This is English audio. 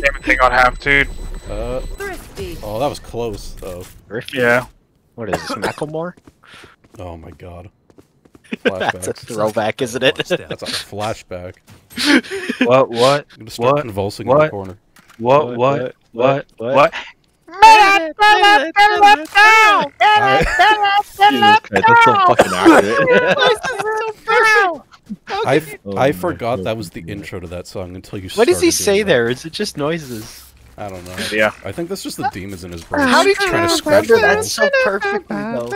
Damn thing I'd have, dude. Uh, Thrifty. oh, that was close, though. Griffey. Yeah. What is this, Macklemore? Oh my god. That's a throwback, isn't it? That's a flashback. What? What? I'm gonna start What? convulsing in the What? corner. What? What? What? What? What? Jesus Christ, that's so fucking accurate. I, f- Oh I my forgot that was the intro to that song until you what does he say that. there? Is it just noises? I don't know. Yeah. I think that's just the demons in his brain. How did you trying to scratch remember the that walls. so perfectly, though?